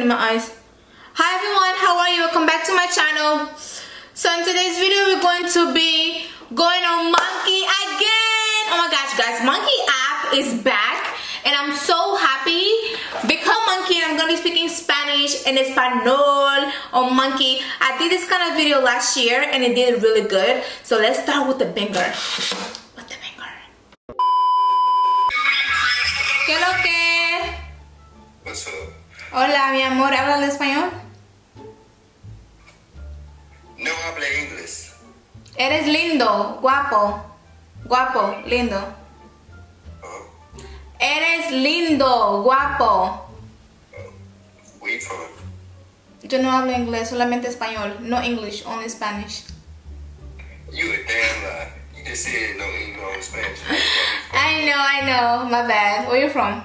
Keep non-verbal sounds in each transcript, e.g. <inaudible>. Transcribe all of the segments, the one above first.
in my eyes. Hi everyone, how are you? Welcome back to my channel. So in today's video, we're going to be going on Monkey again. Oh my gosh, guys, Monkey app is back and I'm so happy. Become Monkey I'm to be speaking Spanish and Espanol on Monkey. I did this kind of video last year and it did really good. So let's start. With the banger. Hola, mi amor, ¿hablas español? No habla inglés. Eres lindo, guapo. Guapo, lindo. Eres lindo, guapo. Where you from? Yo no hablo inglés, solamente español. No English, only Spanish. You a damn lie. You just said no English, no Spanish. I know, I know. My bad. Where you from?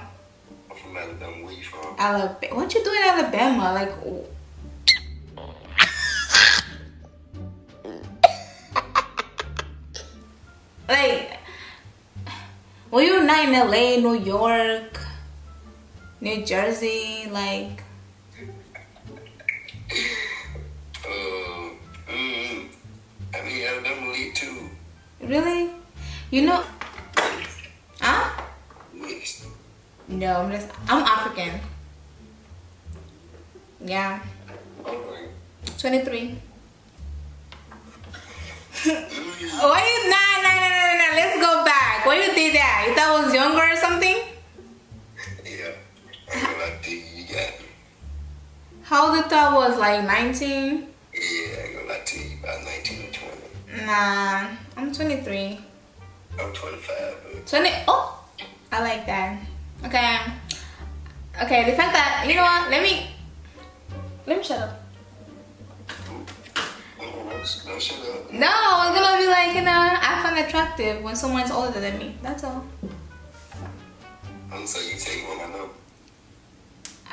I'm from Alabama. Where you from? Alabama. What you do in Alabama? Like, <laughs> like, were you not in LA, New York, New Jersey? Like, Uh, mm, I mean Alabama lead too. really? You know? Huh? Mixed. No, I'm just. I'm African. Yeah, 23. Mm, <laughs> Why you nah nah nah nah nah? Let's go back. Why you did that? You thought I was younger or something? yeah. I ain't gonna lie to you. You got. How old you thought was like 19? Yeah, I gonna lie to you. About 19 or 20. Nah, I'm 23. I'm 25, but 20. Oh, I like that. Okay. Okay, the fact that you know what? Let me let me shut up. no, shut up. No, I'm gonna be like you know I find attractive when someone's older than me. That's all. I'm so you take one I know.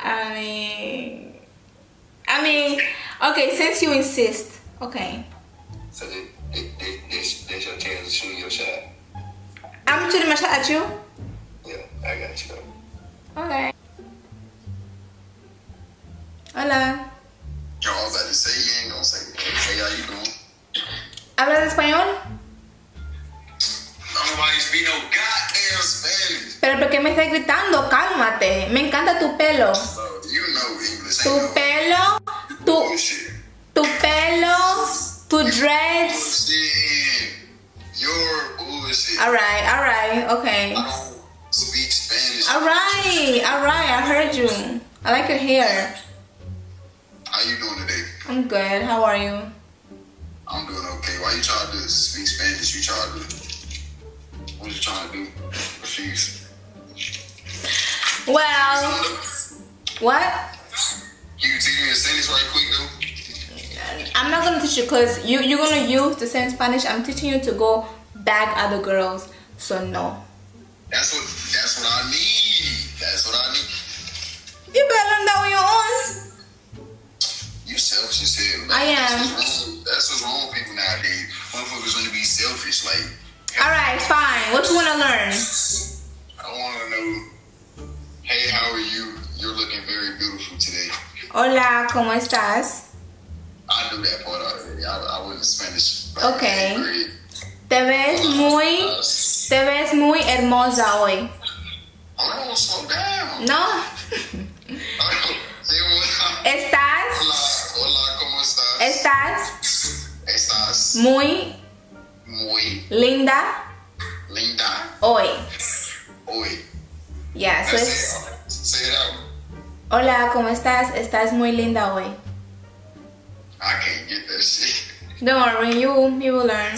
I mean, I mean, okay. Since you insist, okay. So this, this, this your chance your shot. I'm shooting my shot at you. I got you. Okay. Hola. Yo, I was about to say you ain't gonna say, hey, how you doing? ¿Hablas español? Nobody speak no goddamn Spanish. Pero ¿por qué me estás gritando? Cálmate. Me encanta tu pelo. So, you know English. Tu no pelo, tu, bullshit. tu pelo, tu dreads. Bullshit. Your bullshit. Alright, alright, okay. I don't speak Spanish. Alright, alright, I heard you. I like your hair. How you doing today? I'm good. How are you? I'm doing okay. Why you trying to speak Spanish? You trying to... What you trying to do? Jeez. Well, what? Can you teach me sentence right quick, though? I'm not gonna teach you because you, you're gonna use the same Spanish. I'm teaching you to go back other girls. So no. That's what need. You better learn that on own. You selfish as hell. I am. That's what's wrong, that's what's wrong with people nowadays. Motherfuckers want to be selfish. Like, Alright, fine. What you wanna learn? I want to know, hey, how are you? You're looking very beautiful today. Hola, ¿cómo estás? I knew that part already. I, I wasn't Spanish. Okay. Te ves uh, muy, uh, te ves muy hermosa hoy. Oh, slow down. ¿No? <laughs> Sí, hola. Estás, Hola, hola, ¿cómo estás? estás Estás muy muy linda linda hoy. hoy. Yeah, so That's es, hola, ¿cómo estás? Estás muy linda hoy. I can't get that shit. Don't worry, you, you will learn.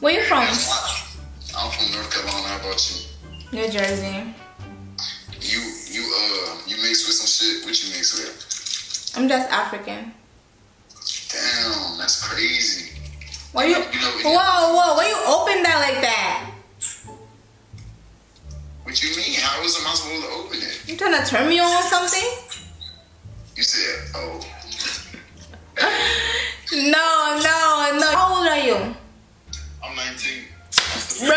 Where you from? I'm from North Carolina. How about you? New Jersey. Shit. What you mix with? I'm just African. Damn, that's crazy. Why you? You know- Whoa, whoa! Why you open that like that? What you mean? How was am I supposed to open it? You trying to turn me on or something? You said, oh, <laughs> No, no, no. How old are you, I'm 19. bro?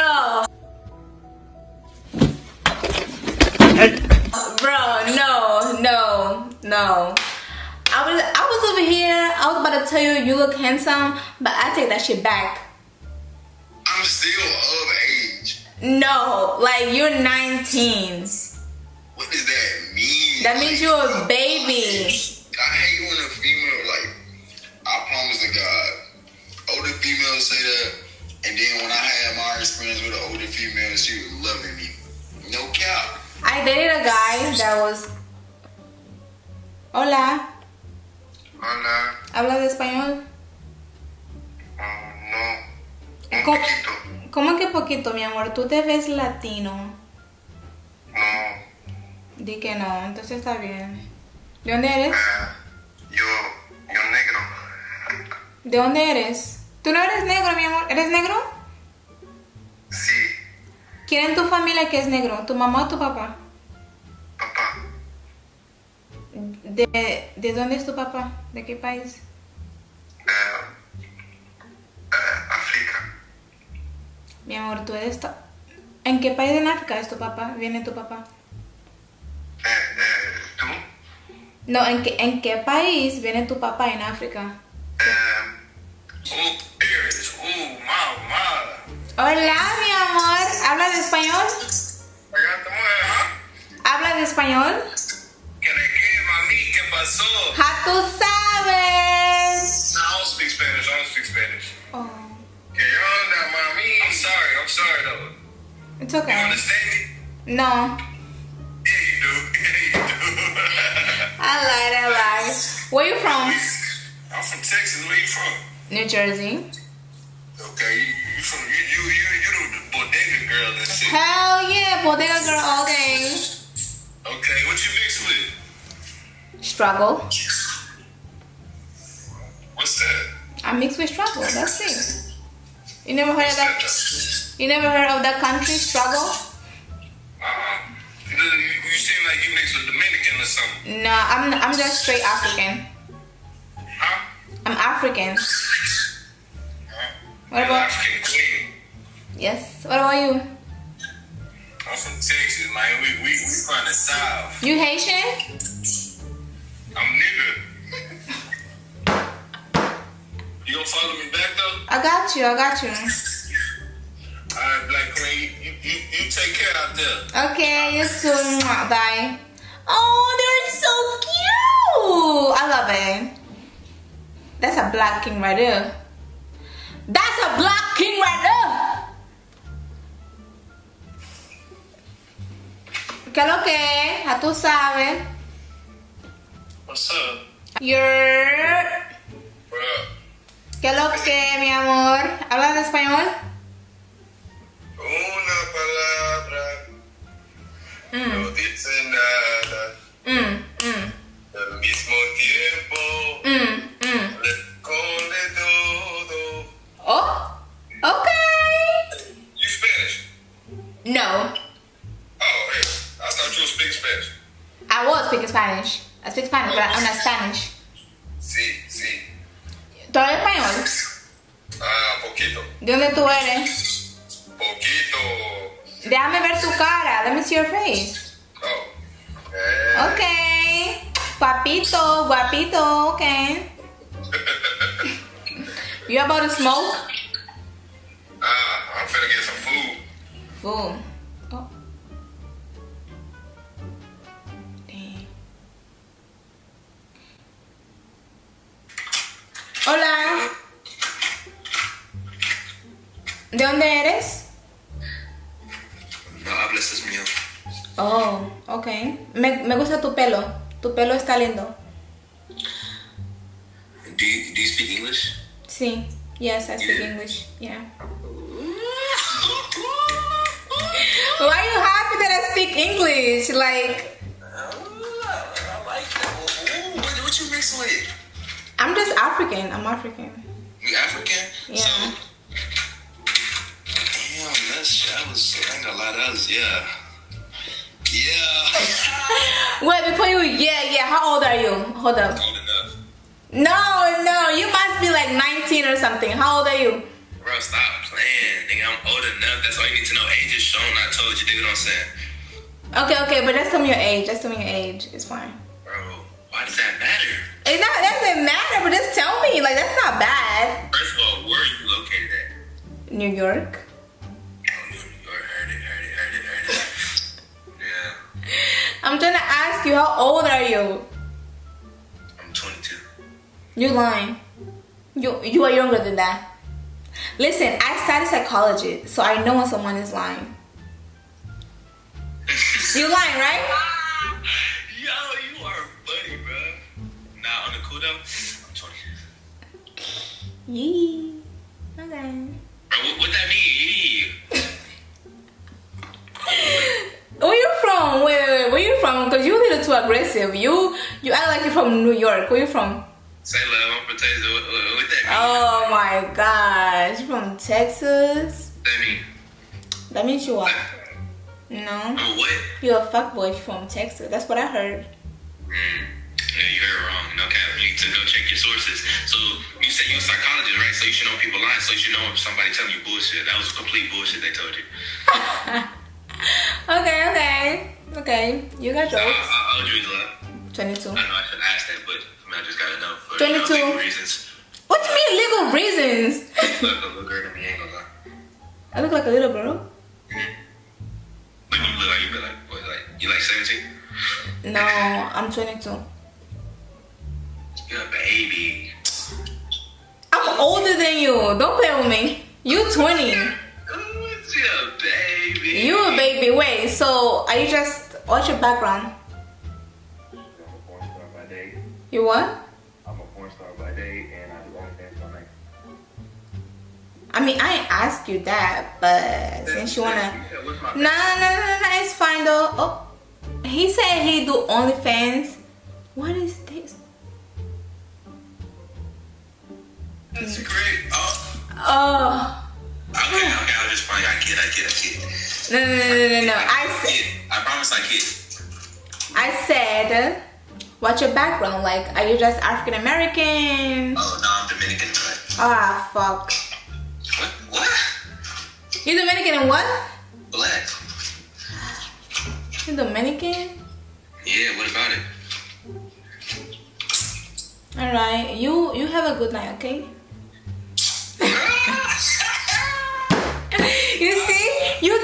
No, no, no. was over here. I was about to tell you you look handsome, but I take that shit back. I'm still of age. No, like you're 19. What does that mean? That means you're a baby. I hate when a female like. I promise to God, older females say that, and then when I had my experience with an older female, she was loving me. No cap. I dated a guy that was. Hola, Hola. ¿hablas español? Oh, no. Un ¿Cómo, poquito. ¿Cómo que poquito, mi amor? Tú te ves latino. No. Di que no, entonces está bien. ¿De dónde eres? Ah, yo, yo negro. ¿De dónde eres? Tú no eres negro, mi amor. ¿Eres negro? Sí, ¿Quién en tu familia que es negro? ¿Tu mamá o tu papá. ¿De, ¿De dónde es tu papá? ¿De qué país? África. Mi amor, tú eres... to- ¿En qué país en África es tu papá? ¿Viene tu papá? Eh, eh, ¿Tú? No, ¿en qué, ¿en qué país viene tu papá en África? Eh, oh. Oh. Hola, mi amor. ¿Hablas español? Acá estamos, ¿ah? ¿Hablas español? Pasó? ¡Ja, tú sabes! I don't speak Spanish. I don't speak Spanish. Oh, ¿Qué onda, mami? I'm sorry. I'm sorry, though. it's You okay. understand me? No, Yeah, you do. <laughs> Yeah, you do. I lied, I lied. Where you from? I'm from Texas. Where you from? New Jersey. Okay, you, you from you you you you the bodega girl and shit. Hell yeah, bodega girl all day. Okay, what you mixed with? Struggle. What's that? I mix with struggle. That's it. You never heard of that? You never heard of that country, struggle? Uh-uh. You, you, you seem like you mixed with Dominican or something. No, I'm I'm just straight African. Huh? I'm African. Huh? What about- African queen? Yes. What about you? I'm from Texas, man. We we we from the south. You Haitian? I'm nigga. you gonna follow me back though? I got you. I got you. Alright, Black Queen, you, you, you take care out there. Okay, you too. Bye. Oh, they're so cute. I love it. That's a black king right there. That's a black king right there. ¿Qué lo que es? Ya tú sabes. What's up? You're... ¿Qué lo que, mi amor? ¿Hablas español? Una palabra Mm, Guapito, okay. <laughs> You about to smoke? Ah, I'm finna get some food. Fool. Oh. Dang. Hola. ¿De dónde eres? No hables es mío. Oh, okay. Me, me gusta tu pelo. Tu pelo está lindo. Do you, do you speak English? Sí. Yes, I speak Yeah. English. Yeah. Why are you happy that I speak English? Like, I like that. Ooh, what, what you mixing with? I'm just African. I'm African. You African? Yeah. So, damn, that's that was I ain't gonna lie, that was yeah. Yeah. Wait, before you, yeah, yeah. How old are you? Hold up. Old enough. No, no, you must be like 19 or something. How old are you? Bro, stop playing. Nigga, I'm old enough. That's all you need to know. Age is shown. I told you, dig what I'm saying. Okay, okay, but just tell me your age. Just tell me your age. It's fine. Bro, why does that matter? It not doesn't matter, but just tell me. Like that's not bad. First of all, where are you located at? New York. I'm trying to ask you, how old are you? I'm 22. You're lying. You you are younger than that. Listen, I studied psychology, so I know when someone is lying. <laughs> You lying, right? Yo, you are funny, bro. Nah, on the cool down, I'm 22. Yee. Okay. Bro, what, what that mean? Yee. Where you from? Wait, wait, wait. Where you from? Cause you're a little too aggressive. You you act like you're from New York. Where you from? Say love, I'm from Texas. What, what, that mean? Oh my gosh, you from Texas? That mean? That means you are. No, Oh, what? you're a fuckboy from Texas. That's what I heard. Mm. Yeah, you heard wrong. No cap. You need to go check your sources. So you said you're a psychologist, right? So you should know people lying. So you should know if somebody telling you bullshit. That was complete bullshit they told you. <laughs> Okay, okay, okay. You got So I, jokes. I, I'll use a lot. 22. I know I should ask that, but I, mean, I just gotta know for 22. You know, legal reasons. What do you mean legal reasons? <laughs> Look, a little girl to me ain't gonna lie. I look like a little girl. Mm-hmm. Like you look like you like what, like you like 17? No, I'm 22. You're a baby. I'm older than you. Don't play with me. You 20. You a. Wait, so are you just what's your background? I'm a porn star by day. You what? I'm a porn star by day, and I do OnlyFans by night. I mean I ain't ask you that, but since you wanna Yeah, what's my No no no no no it's fine though. Oh he said he do OnlyFans. What is this? That's great. Oh. Oh Okay, I'll just find. I kid, I kid, I kid. no no no no no no. I said. I promise I kid. I said what's your background? Like are you just African American? Oh, no, I'm Dominican, Ah fuck. what? What? You Dominican and what? Black. You Dominican? Yeah, what about it? Alright, you you have a good night, okay?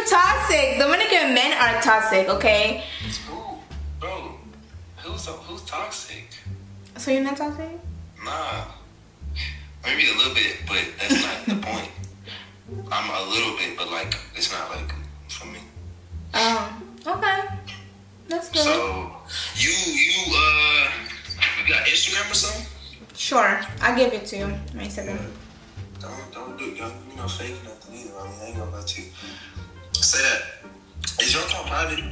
See? You toxic. Dominican men are toxic, okay? Ooh, bro, who's who's toxic? So you're not toxic? Nah, maybe a little bit, but that's not the point. <laughs> I'm a little bit, but like it's not like for me. Um, okay. That's good. So you you uh you got Instagram or something? Sure, I'll give it to you. My Instagram. Don't don't do don't you know fake nothing either. I mean I ain't gonna let you say that. Is your account private?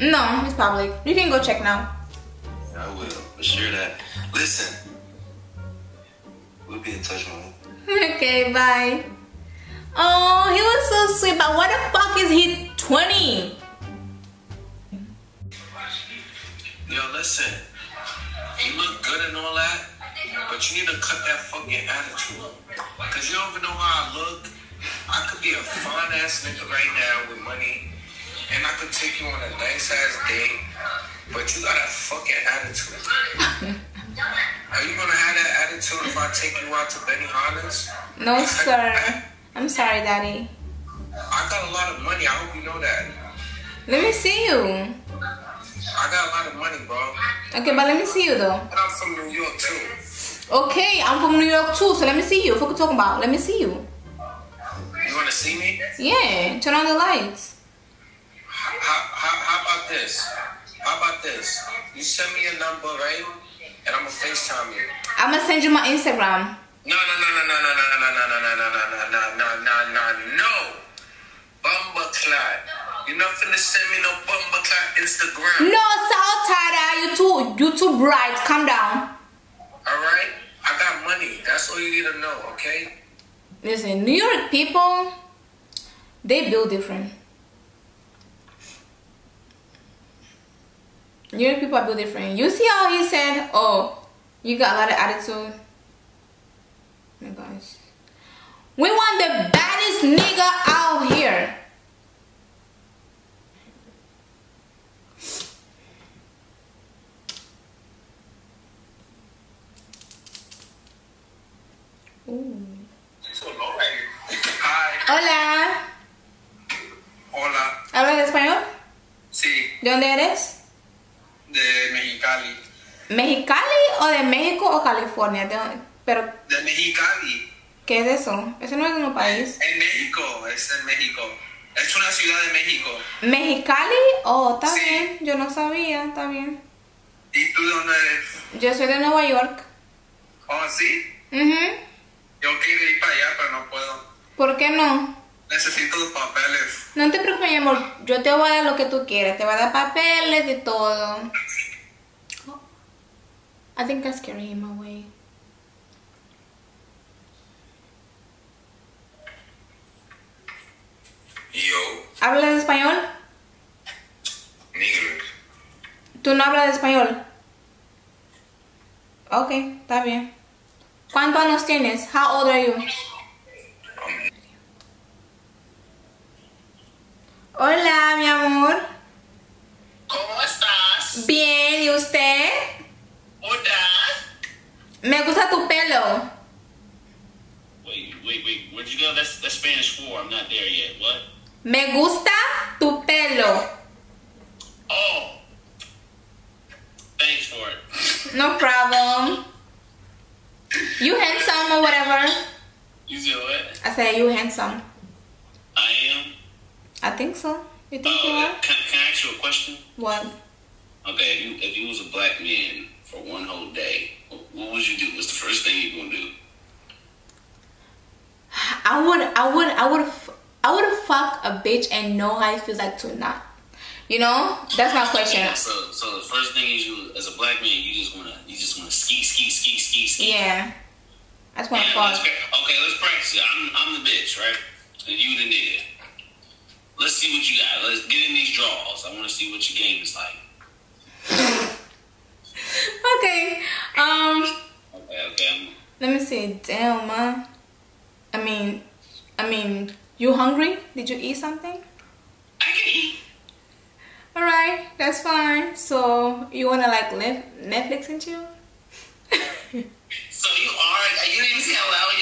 No, it's public. You can go check now. Yeah, I will for sure that. Listen, we'll be in touch with <laughs> okay, bye. Oh, he was so sweet, but what the fuck is he 20? Yo, listen. You look good and all that, but you need to cut that fucking attitude. Cause you don't even know how I look. I could be a fine ass nigga right now with money, and I could take you on a nice ass date, but you got a fucking attitude. <laughs> Are you gonna have that attitude if I take you out to Benihana's? No, sir. I'm sorry, daddy. I got a lot of money. I hope you know that. Let me see you. I got a lot of money, bro. Okay, but let me see you though. And I'm from New York too. Okay, I'm from New York too, so let me see you. What we talking about? Let me see you. Wanna see me? Yeah, turn on the lights. How, how, how about this? How about this? You send me a number, right? And I'm gonna FaceTime you. I'm gonna send you my Instagram. No, no, no, no, no, no, no, no, no, no, no, no, no, no, no, no, no, no, no. Bumba clot. You're not finna send me no bumba clot Instagram. No, South Tada, you too, you too bright. Calm down. Alright? I got money. That's all you need to know, okay? Listen, New York people, they build different. New York people are built different. You see how he said, "Oh, you got a lot of attitude." Oh my gosh, we want the baddest nigga out here. California? ¿De? Pero, De Mexicali. ¿qué es eso? Eso no es un país. En México, es en México. Es una ciudad de México. ¿Mexicali? Oh, está Sí. bien. Yo no sabía, está bien. ¿Y tú de dónde eres? Yo soy de Nueva York. Oh, sí. Mhm. Yo quiero ir para allá, pero no puedo. ¿Por qué no? Necesito los papeles. No te preocupes, mi amor. Yo te voy a dar lo que tú quieras. Te voy a dar papeles y todo. I think I scared him away. Yo, ¿Hablas español? ¿Tú no hablas español? Ok, está bien. ¿Cuántos años tienes? How old are you? Hola, mi amor. ¿Cómo estás? Bien, ¿y usted? Me gusta tu pelo. Wait, wait, wait. Where'd you go? That's that's Spanish for. I'm not there yet. What? Me gusta tu pelo. Oh. Thanks for it. No problem. You handsome or whatever. You said what? I said you handsome. I am. I think so. You think you Uh, are? can, can I ask you a question? What? Okay, if you if you was a black man for one whole day, what, would you do? What's the first thing you gonna do? I would, I would, I would, I would fuck a bitch and know how it feels like to not. You know, that's my question. Yeah, so so the first thing is you as a black man, you just wanna you just wanna ski ski ski ski ski. Yeah, I just want to Yeah, let's fuck. okay, let's practice it. I'm, I'm the bitch, right? And you the nigga. Let's see what you got. Let's get in these draws. I want to see what your game is like. <laughs> Okay. Um, Okay, okay. Let me see. Damn, man. I mean, I mean, you hungry? Did you eat something? I can eat. All right, that's fine. So you wanna like Netflix and chill? <laughs> So you are. You didn't even see You loud